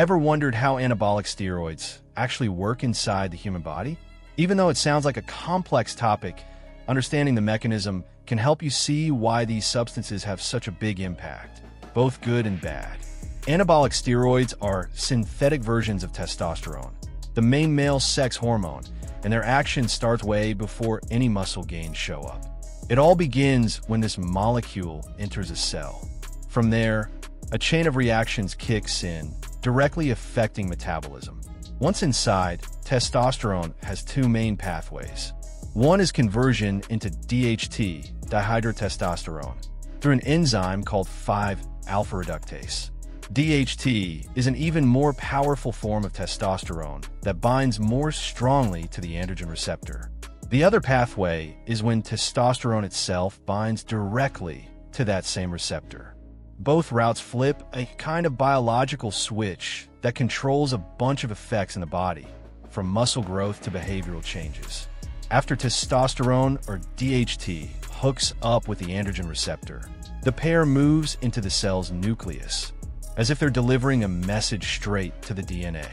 Ever wondered how anabolic steroids actually work inside the human body? Even though it sounds like a complex topic, understanding the mechanism can help you see why these substances have such a big impact, both good and bad. Anabolic steroids are synthetic versions of testosterone, the main male sex hormone, and their action starts way before any muscle gains show up. It all begins when this molecule enters a cell. From there, a chain of reactions kicks in, directly affecting metabolism. Once inside, testosterone has two main pathways. One is conversion into DHT, dihydrotestosterone, through an enzyme called 5-alpha reductase. DHT is an even more powerful form of testosterone that binds more strongly to the androgen receptor. The other pathway is when testosterone itself binds directly to that same receptor. Both routes flip a kind of biological switch that controls a bunch of effects in the body, from muscle growth to behavioral changes. After testosterone, or DHT, hooks up with the androgen receptor, the pair moves into the cell's nucleus, as if they're delivering a message straight to the DNA.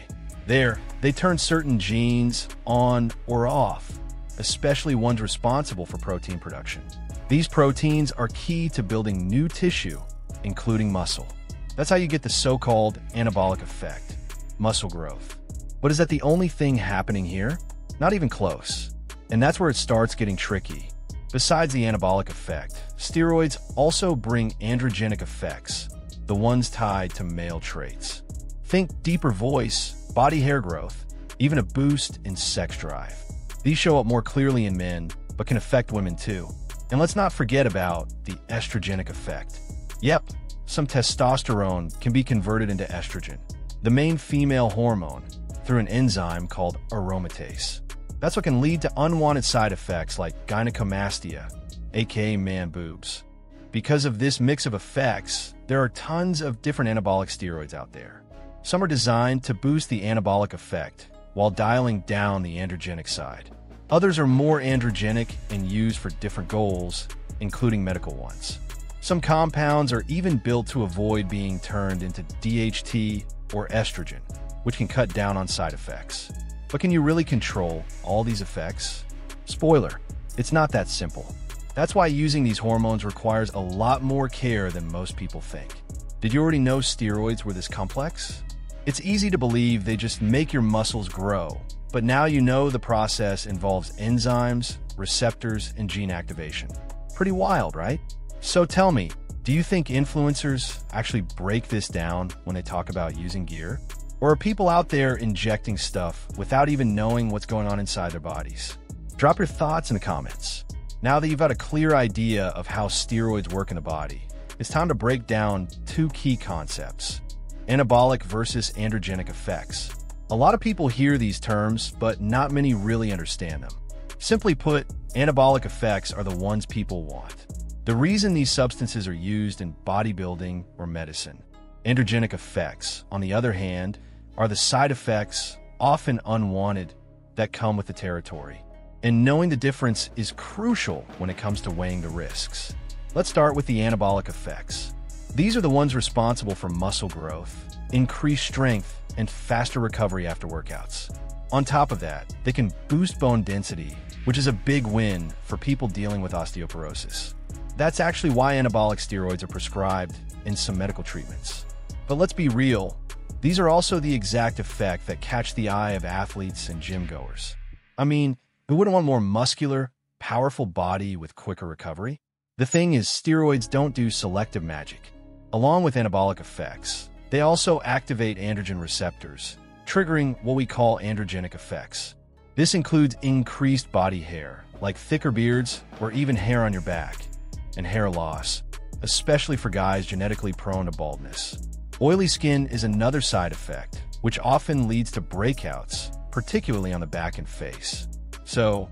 There, they turn certain genes on or off, especially ones responsible for protein production. These proteins are key to building new tissue, including muscle. That's how you get the so-called anabolic effect, muscle growth. But is that the only thing happening here? Not even close. And that's where it starts getting tricky. Besides the anabolic effect, steroids also bring androgenic effects, the ones tied to male traits. Think deeper voice, body hair growth, even a boost in sex drive. These show up more clearly in men, but can affect women too. And let's not forget about the estrogenic effect. Yep, some testosterone can be converted into estrogen, the main female hormone, through an enzyme called aromatase. That's what can lead to unwanted side effects like gynecomastia, aka man boobs. Because of this mix of effects, there are tons of different anabolic steroids out there. Some are designed to boost the anabolic effect while dialing down the androgenic side. Others are more androgenic and used for different goals, including medical ones. Some compounds are even built to avoid being turned into DHT or estrogen, which can cut down on side effects. But can you really control all these effects? Spoiler, it's not that simple. That's why using these hormones requires a lot more care than most people think. Did you already know steroids were this complex? It's easy to believe they just make your muscles grow, but now you know the process involves enzymes, receptors, and gene activation. Pretty wild, right? So tell me, do you think influencers actually break this down when they talk about using gear? Or are people out there injecting stuff without even knowing what's going on inside their bodies? Drop your thoughts in the comments. Now that you've got a clear idea of how steroids work in the body, it's time to break down two key concepts anabolic versus androgenic effects. A lot of people hear these terms, but not many really understand them. Simply put, anabolic effects are the ones people want. The reason these substances are used in bodybuilding or medicine. Androgenic effects, on the other hand, are the side effects, often unwanted, that come with the territory. And knowing the difference is crucial when it comes to weighing the risks. Let's start with the anabolic effects. These are the ones responsible for muscle growth, increased strength, and faster recovery after workouts. On top of that, they can boost bone density, which is a big win for people dealing with osteoporosis. That's actually why anabolic steroids are prescribed in some medical treatments. But let's be real, these are also the exact effect that catch the eye of athletes and gym goers. I mean, who wouldn't want more muscular, powerful body with quicker recovery? The thing is, steroids don't do selective magic. Along with anabolic effects, they also activate androgen receptors, triggering what we call androgenic effects. This includes increased body hair, like thicker beards or even hair on your back, and hair loss, especially for guys genetically prone to baldness. Oily skin is another side effect, which often leads to breakouts, particularly on the back and face. So,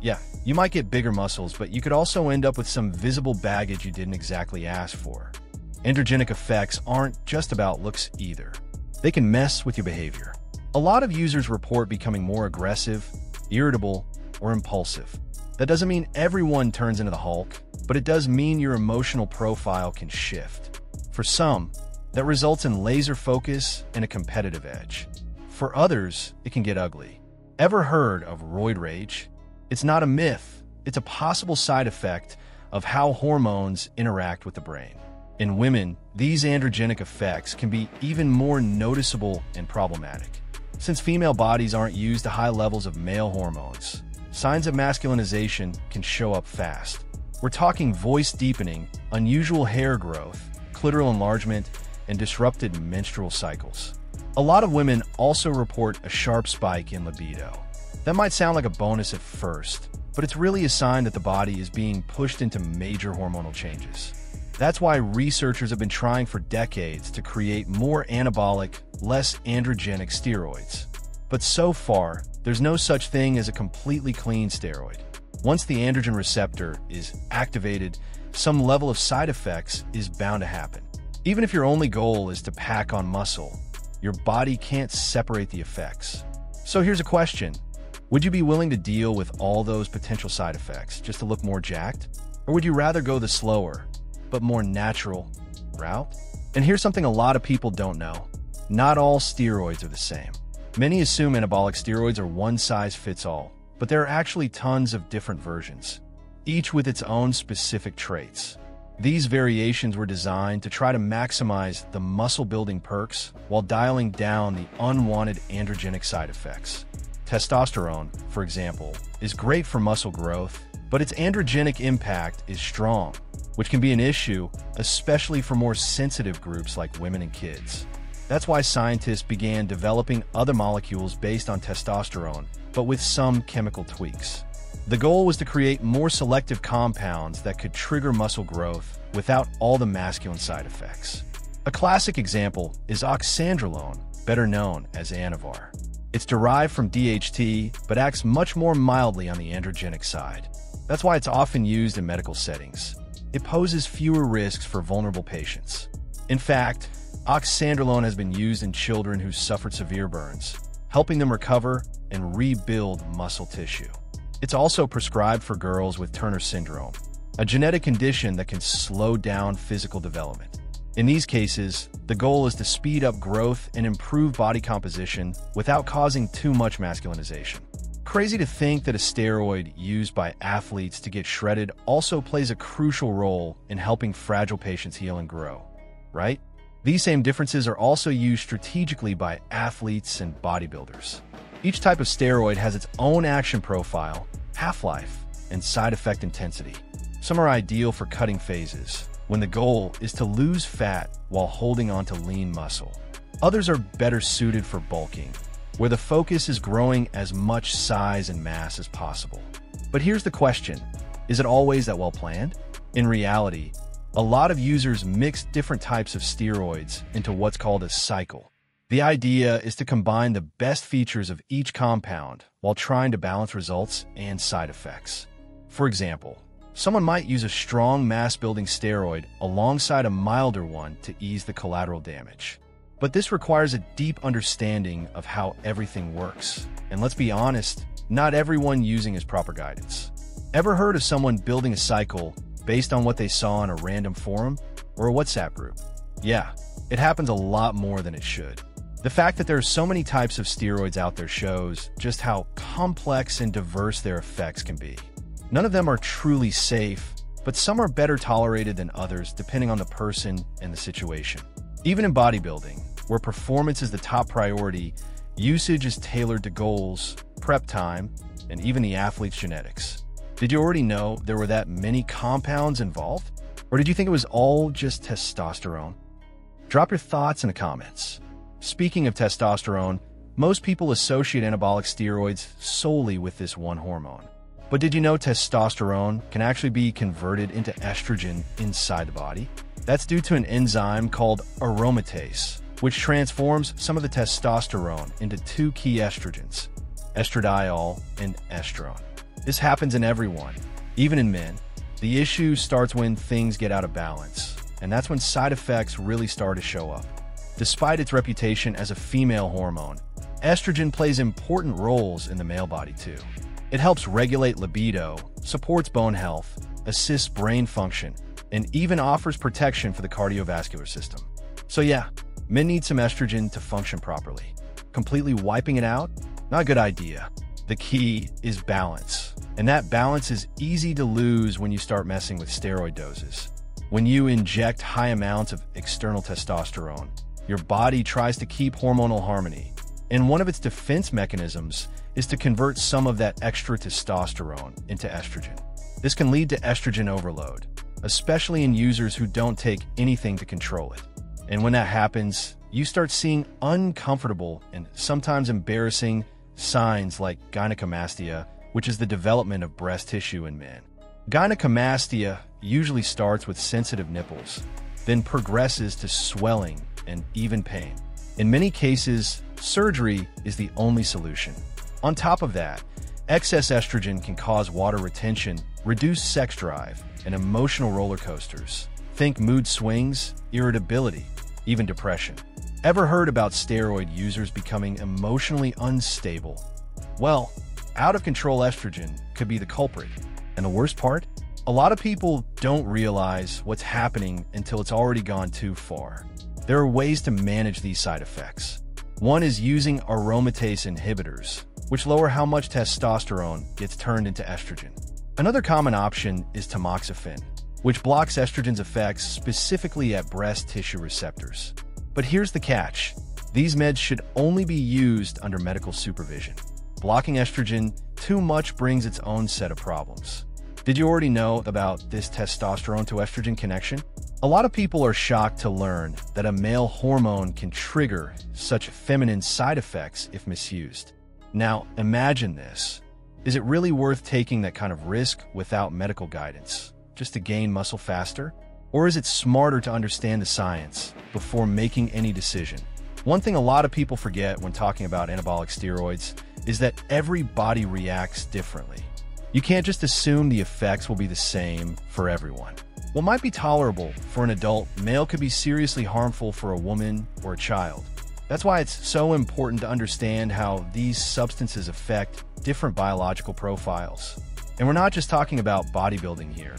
yeah, you might get bigger muscles, but you could also end up with some visible baggage you didn't exactly ask for. Androgenic effects aren't just about looks either. They can mess with your behavior. A lot of users report becoming more aggressive, irritable, or impulsive. That doesn't mean everyone turns into the Hulk, but it does mean your emotional profile can shift. For some, that results in laser focus and a competitive edge. For others, it can get ugly. Ever heard of roid rage? It's not a myth, it's a possible side effect of how hormones interact with the brain. In women, these androgenic effects can be even more noticeable and problematic. Since female bodies aren't used to high levels of male hormones, signs of masculinization can show up fast. We're talking voice deepening, unusual hair growth, clitoral enlargement, and disrupted menstrual cycles. A lot of women also report a sharp spike in libido. That might sound like a bonus at first, but it's really a sign that the body is being pushed into major hormonal changes. That's why researchers have been trying for decades to create more anabolic, less androgenic steroids. But so far, there's no such thing as a completely clean steroid. Once the androgen receptor is activated, some level of side effects is bound to happen. Even if your only goal is to pack on muscle, your body can't separate the effects. So here's a question. Would you be willing to deal with all those potential side effects just to look more jacked? Or would you rather go the slower, but more natural route? And here's something a lot of people don't know. Not all steroids are the same. Many assume anabolic steroids are one size fits all, but there are actually tons of different versions, each with its own specific traits. These variations were designed to try to maximize the muscle building perks while dialing down the unwanted androgenic side effects. Testosterone, for example, is great for muscle growth, but its androgenic impact is strong, which can be an issue, especially for more sensitive groups like women and kids. That's why scientists began developing other molecules based on testosterone, but with some chemical tweaks. The goal was to create more selective compounds that could trigger muscle growth without all the masculine side effects. A classic example is oxandrolone, better known as Anavar. It's derived from DHT, but acts much more mildly on the androgenic side. That's why it's often used in medical settings it poses fewer risks for vulnerable patients. In fact, oxandrolone has been used in children who suffered severe burns, helping them recover and rebuild muscle tissue. It's also prescribed for girls with Turner syndrome, a genetic condition that can slow down physical development. In these cases, the goal is to speed up growth and improve body composition without causing too much masculinization. Crazy to think that a steroid used by athletes to get shredded also plays a crucial role in helping fragile patients heal and grow, right? These same differences are also used strategically by athletes and bodybuilders. Each type of steroid has its own action profile, half-life, and side effect intensity. Some are ideal for cutting phases, when the goal is to lose fat while holding on to lean muscle. Others are better suited for bulking, where the focus is growing as much size and mass as possible. But here's the question is it always that well planned? In reality, a lot of users mix different types of steroids into what's called a cycle. The idea is to combine the best features of each compound while trying to balance results and side effects. For example, someone might use a strong mass building steroid alongside a milder one to ease the collateral damage. But this requires a deep understanding of how everything works. And let's be honest, not everyone using is proper guidance. Ever heard of someone building a cycle based on what they saw in a random forum or a WhatsApp group? Yeah, it happens a lot more than it should. The fact that there are so many types of steroids out there shows just how complex and diverse their effects can be. None of them are truly safe, but some are better tolerated than others depending on the person and the situation. Even in bodybuilding, where performance is the top priority, usage is tailored to goals, prep time, and even the athlete's genetics. Did you already know there were that many compounds involved? Or did you think it was all just testosterone? Drop your thoughts in the comments. Speaking of testosterone, most people associate anabolic steroids solely with this one hormone. But did you know testosterone can actually be converted into estrogen inside the body? That's due to an enzyme called aromatase, which transforms some of the testosterone into two key estrogens, estradiol and estrone. This happens in everyone, even in men. The issue starts when things get out of balance, and that's when side effects really start to show up. Despite its reputation as a female hormone, estrogen plays important roles in the male body too. It helps regulate libido, supports bone health, assists brain function, and even offers protection for the cardiovascular system. So yeah, men need some estrogen to function properly. Completely wiping it out? Not a good idea. The key is balance. And that balance is easy to lose when you start messing with steroid doses. When you inject high amounts of external testosterone, your body tries to keep hormonal harmony. And one of its defense mechanisms is to convert some of that extra testosterone into estrogen. This can lead to estrogen overload, especially in users who don't take anything to control it. And when that happens, you start seeing uncomfortable and sometimes embarrassing signs like gynecomastia, which is the development of breast tissue in men. Gynecomastia usually starts with sensitive nipples, then progresses to swelling and even pain. In many cases, surgery is the only solution. On top of that, excess estrogen can cause water retention, reduce sex drive, and emotional roller coasters. Think mood swings, irritability, even depression. Ever heard about steroid users becoming emotionally unstable? Well, out of control estrogen could be the culprit. And the worst part? A lot of people don't realize what's happening until it's already gone too far. There are ways to manage these side effects. One is using aromatase inhibitors, which lower how much testosterone gets turned into estrogen. Another common option is tamoxifen, which blocks estrogen's effects specifically at breast tissue receptors. But here's the catch. These meds should only be used under medical supervision. Blocking estrogen too much brings its own set of problems. Did you already know about this testosterone to estrogen connection? A lot of people are shocked to learn that a male hormone can trigger such feminine side effects if misused. Now, imagine this. Is it really worth taking that kind of risk without medical guidance, just to gain muscle faster? Or is it smarter to understand the science before making any decision? One thing a lot of people forget when talking about anabolic steroids is that every body reacts differently. You can't just assume the effects will be the same for everyone. What might be tolerable for an adult male could be seriously harmful for a woman or a child. That's why it's so important to understand how these substances affect different biological profiles. And we're not just talking about bodybuilding here.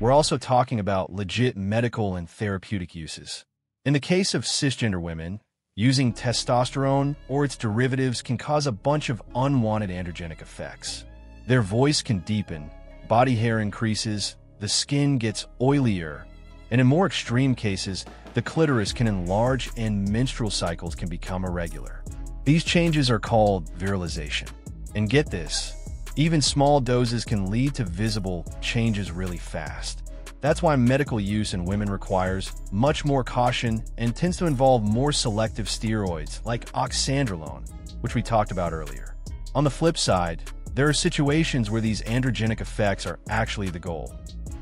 We're also talking about legit medical and therapeutic uses. In the case of cisgender women, using testosterone or its derivatives can cause a bunch of unwanted androgenic effects. Their voice can deepen, body hair increases, the skin gets oilier, and in more extreme cases, the clitoris can enlarge and menstrual cycles can become irregular. These changes are called virilization. And get this, even small doses can lead to visible changes really fast. That's why medical use in women requires much more caution and tends to involve more selective steroids like oxandrolone, which we talked about earlier. On the flip side, there are situations where these androgenic effects are actually the goal,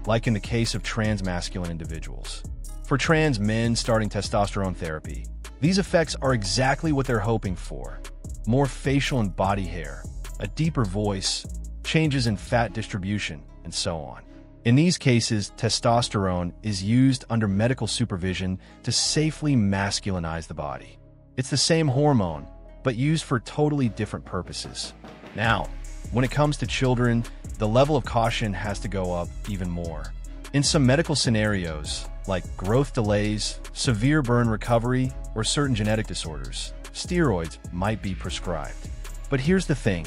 like in the case of transmasculine individuals. For trans men starting testosterone therapy, these effects are exactly what they're hoping for. More facial and body hair, a deeper voice, changes in fat distribution, and so on. In these cases, testosterone is used under medical supervision to safely masculinize the body. It's the same hormone, but used for totally different purposes. Now, when it comes to children, the level of caution has to go up even more. In some medical scenarios, like growth delays, severe burn recovery, or certain genetic disorders, steroids might be prescribed. But here's the thing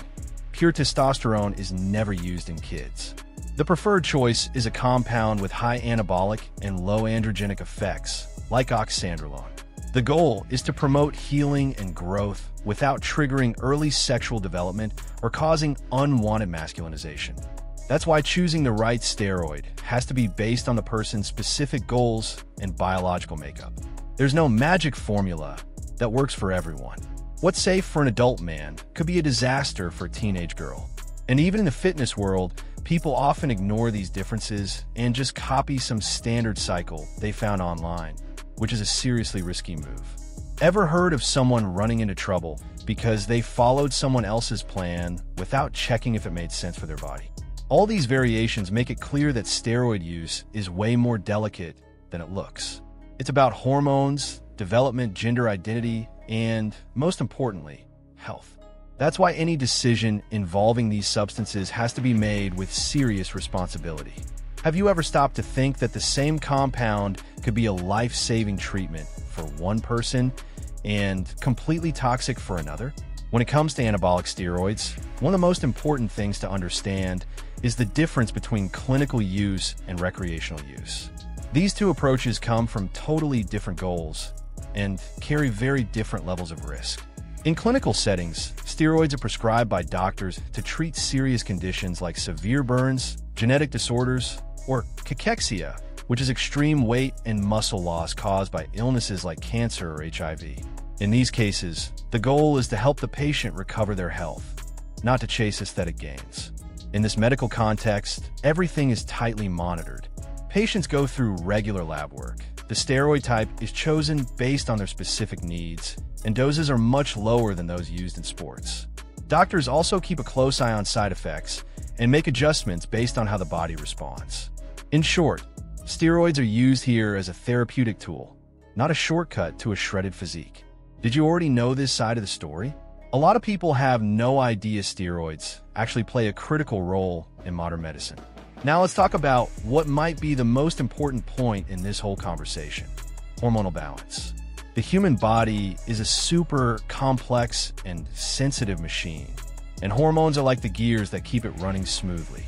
pure testosterone is never used in kids. The preferred choice is a compound with high anabolic and low androgenic effects, like oxandrolone. The goal is to promote healing and growth without triggering early sexual development or causing unwanted masculinization. That's why choosing the right steroid has to be based on the person's specific goals and biological makeup. There's no magic formula that works for everyone. What's safe for an adult man could be a disaster for a teenage girl. And even in the fitness world, people often ignore these differences and just copy some standard cycle they found online, which is a seriously risky move. Ever heard of someone running into trouble because they followed someone else's plan without checking if it made sense for their body? All these variations make it clear that steroid use is way more delicate than it looks. It's about hormones, development, gender identity, and, most importantly, health. That's why any decision involving these substances has to be made with serious responsibility. Have you ever stopped to think that the same compound could be a life saving treatment for one person and completely toxic for another? When it comes to anabolic steroids, one of the most important things to understand is the difference between clinical use and recreational use. These two approaches come from totally different goals and carry very different levels of risk. In clinical settings, steroids are prescribed by doctors to treat serious conditions like severe burns, genetic disorders, or cachexia, which is extreme weight and muscle loss caused by illnesses like cancer or HIV. In these cases, the goal is to help the patient recover their health, not to chase aesthetic gains. In this medical context, everything is tightly monitored. Patients go through regular lab work. The steroid type is chosen based on their specific needs, and doses are much lower than those used in sports. Doctors also keep a close eye on side effects and make adjustments based on how the body responds. In short, steroids are used here as a therapeutic tool, not a shortcut to a shredded physique. Did you already know this side of the story? A lot of people have no idea steroids actually play a critical role in modern medicine. Now let's talk about what might be the most important point in this whole conversation hormonal balance. The human body is a super complex and sensitive machine, and hormones are like the gears that keep it running smoothly.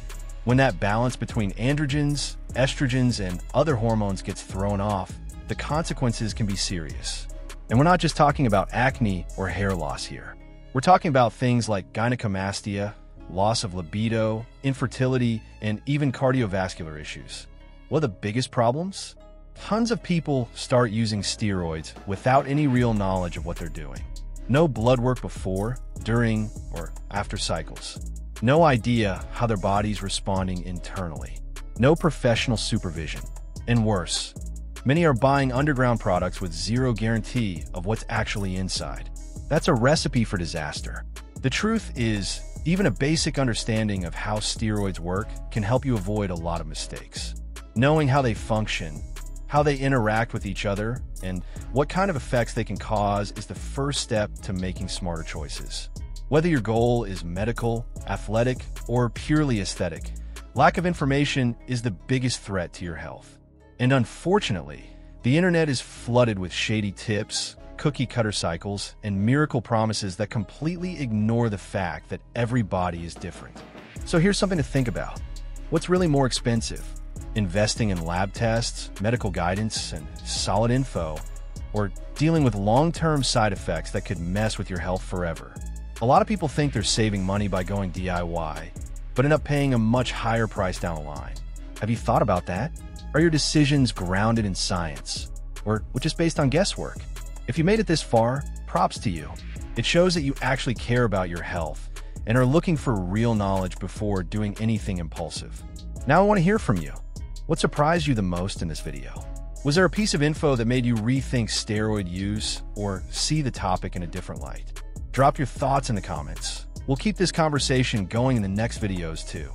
When that balance between androgens, estrogens, and other hormones gets thrown off, the consequences can be serious. And we're not just talking about acne or hair loss here. We're talking about things like gynecomastia, loss of libido, infertility, and even cardiovascular issues. What are the biggest problems? Tons of people start using steroids without any real knowledge of what they're doing. No blood work before, during, or after cycles. No idea how their body's responding internally. No professional supervision. And worse, many are buying underground products with zero guarantee of what's actually inside. That's a recipe for disaster. The truth is, even a basic understanding of how steroids work can help you avoid a lot of mistakes. Knowing how they function, how they interact with each other, and what kind of effects they can cause is the first step to making smarter choices. Whether your goal is medical, athletic, or purely aesthetic, lack of information is the biggest threat to your health. And unfortunately, the internet is flooded with shady tips, cookie cutter cycles, and miracle promises that completely ignore the fact that every body is different. So here's something to think about. What's really more expensive? Investing in lab tests, medical guidance, and solid info, or dealing with long term side effects that could mess with your health forever? A lot of people think they're saving money by going DIY, but end up paying a much higher price down the line. Have you thought about that? Are your decisions grounded in science, or just based on guesswork? If you made it this far, props to you. It shows that you actually care about your health and are looking for real knowledge before doing anything impulsive. Now I want to hear from you. What surprised you the most in this video? Was there a piece of info that made you rethink steroid use or see the topic in a different light? Drop your thoughts in the comments. We'll keep this conversation going in the next videos too.